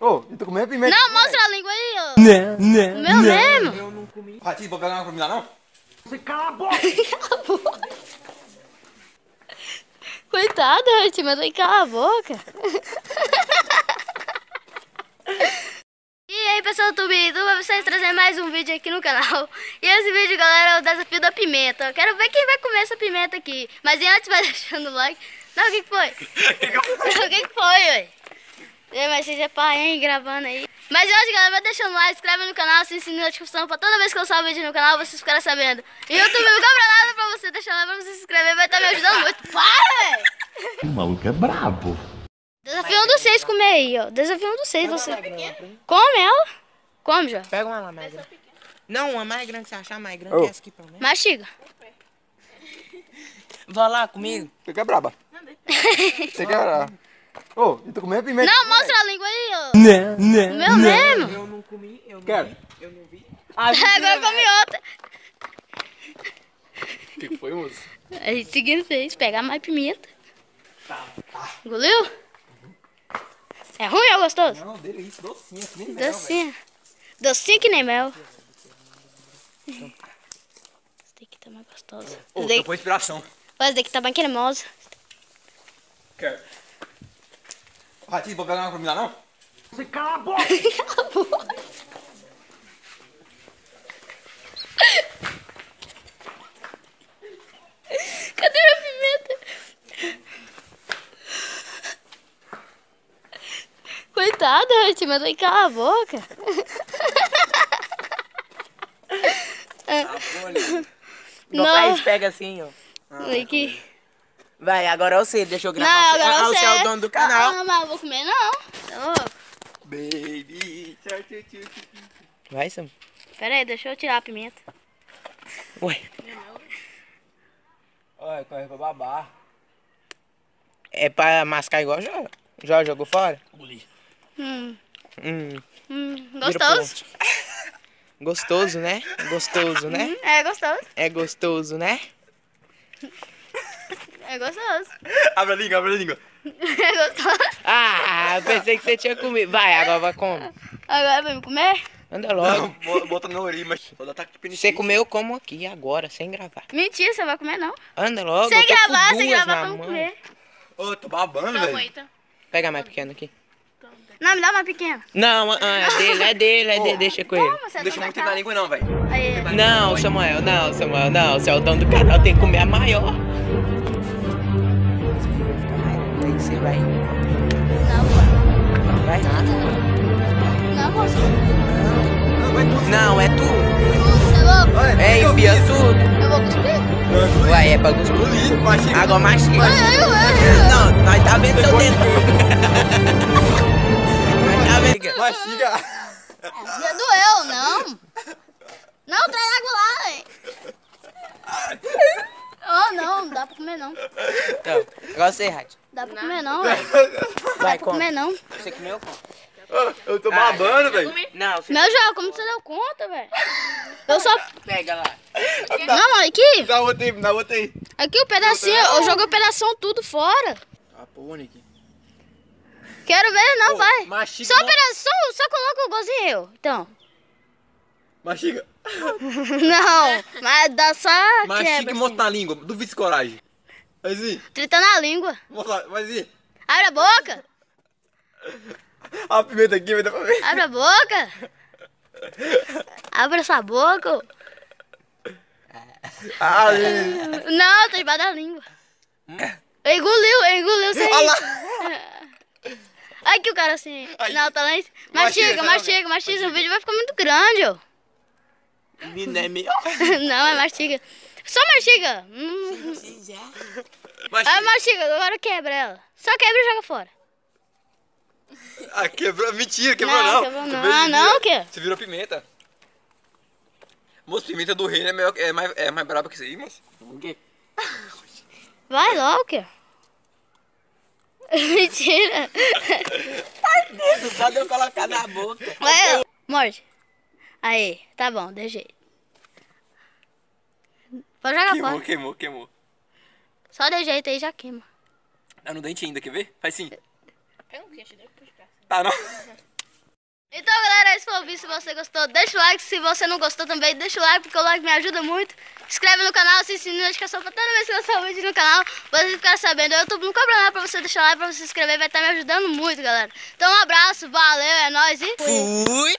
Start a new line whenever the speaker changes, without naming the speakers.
Ô, eu tô comendo pimenta.
Não, mostra a língua aí, ó. Não, não. Meu mesmo.
Eu não comi.
Ratinho, vou pegar uma pra me dar, não?
Você cala a boca!
Coitado, Hurt, mas tem que calar a boca. E aí pessoal do YouTube, tudo pra vocês trazer mais um vídeo aqui no canal E esse vídeo galera é o desafio da pimenta Eu quero ver quem vai comer essa pimenta aqui Mas antes vai deixando o like Não, o que que foi? o que que foi, ué? E, Mas vocês é pai, hein, gravando aí Mas antes galera, vai deixando o like, inscreve no canal Se inscreve na notificação pra toda vez que eu salvo vídeo no canal Vocês ficarem sabendo E o YouTube não cobra nada pra você deixar lá pra você se inscrever Vai estar me ajudando muito Para, velho!
O maluco é brabo.
Desafio um dos seis comer aí, ó. Desafio um dos seis, você. Come ela. Come, já.
Pega uma lá mais grande. Não, uma mais grande que você achar mais grande que essa aqui, pelo menos.
Mastiga.
Vai lá comigo.
Você quer braba? Você quer braba? Ô, eu tô comendo pimenta.
Não, mostra a língua aí, ó.
Não, não.
Meu mesmo.
Eu não comi, eu não
Quero.
vi. Eu não vi.
Agora eu comi outra.
O que foi, moço?
A gente seguindo fez. Pegar mais pimenta. Engoliu? É ruim ou gostoso?
Não, delícia, docinha, que nem mel, velho.
Docinho. Docinho que nem mel. Esse daqui tá mais gostoso.
Ô,
Esse
tô
daqui,
com inspiração.
esse daqui tá bem cremoso.
Quero. Ratinho, vou pegar uma dar, não?
Você cala a boca!
Cadê a pimenta? Coitado, Hurt, mas tem que calar a boca.
Não
Não.
faz, pega assim, ó.
Tem que...
Vai, agora eu sei, deixa eu gravar.
Não,
você.
agora
ah,
você
você é o dono do canal.
Ah, mas eu vou comer não. Tá louco?
Baby.
Vai, Sam.
Pera aí, deixa eu tirar a pimenta.
Ué,
Olha, corre pra babar.
é pra mascar igual já? Já jogou fora?
Hum,
Hum,
hum, gostoso?
Gostoso, né? Gostoso, né?
Hum, é gostoso.
É gostoso, né?
É gostoso.
Abre a língua, abre a língua.
É gostoso.
Ah, pensei que você tinha comido. Vai, agora vai como?
Agora vai me comer?
Anda logo.
Bo- Bota na orelha, mas só dá ataque de
Você comeu como aqui agora, sem gravar.
Mentira, você vai comer não.
Anda logo.
Sem gravar, sem gravar não
mão.
comer.
Ô, tô babando, velho.
Pega mais pequeno aqui.
Não, me dá uma pequena.
Não, ah, é dele, é dele, é dele, deixa com ele.
Você
Deixa
tá
muito
na
língua não, velho.
Não, Samuel, não, Samuel, não. Você é o dono do canal, tem que comer a maior. Você vai.
não.
Vai nada.
Não, moço.
Não, vai tudo.
Não, é tudo.
Você é louco?
Olha,
É,
eu
enfia tudo.
Eu vou cuspir?
Não,
Uai, é pra cuspir. Água mastiga. Não, nós tá vendo seu dedo. Nós tá vendo.
Mastiga.
Já doeu, não. Não, traz água lá, velho. Oh, não, não dá pra comer não.
Então, agora você, Rádio.
Dá pra comer não, velho.
Vai,
Pra comer
come.
não.
Você comeu como?
Ô, Eu tô babando, velho.
Não, você
Meu João, como você deu conta, velho? Eu só...
pega lá.
Não, mano, aqui.
Dá outra aí, dá outra aí.
Aqui o pedacinho, eu joguei o pedação tudo fora.
Ah, pô, Nick.
Quero ver, não,
Ô,
vai.
mastiga,
Só,
não.
pedação, só coloca o gozinho eu. Então.
Mastiga.
Não, mas dá só
Mastiga
quebra,
e mostra na língua. Duvida esse coragem. Vai assim.
Trita na língua.
Vai assim.
Abre a boca.
A pimenta aqui, vai dar pra ver.
Abre a boca. Abre essa boca.
Ah.
Não, tá debaixo da língua. Engoliu, engoliu sem.
Olha lá.
Aqui o cara assim.
Aí.
Não, tá lá em cima.
Mastiga,
Mastiga,
sai
mastiga, mastiga. O vídeo vai ficar muito grande, ó.
Não é meu?
Não, é mastiga. Só mastiga. Hum. Ah,
Mastiga.
mastiga, agora quebra ela. Só quebra e joga fora.
Ah, quebrou. Mentira, quebrou
Não,
não.
quebrou não. Ah, não, o quê?
Você virou pimenta. Moço, pimenta do reino é, melhor, é, mais, é mais braba que isso aí, moço.
Vai logo, quê? Mentira.
Só de eu colocar na boca.
Vai, morde. Aí, tá bom, de jeito. Pode jogar
Queimou,
fora.
queimou, queimou.
Só de jeito aí já queima.
Tá no dente ainda, quer ver? Faz sim.
Pega um depois pra
Tá não.
foi o vídeo. Se você gostou, deixa o like. Se você não gostou também, deixa o like, porque o like me ajuda muito. Se inscreve no canal, se inscreve na notificação pra toda vez que lançar um vídeo no canal, você ficar sabendo. Eu YouTube não cobra nada pra você deixar like, pra você se inscrever, vai estar me ajudando muito, galera. Então um abraço, valeu, é nóis e
Fui!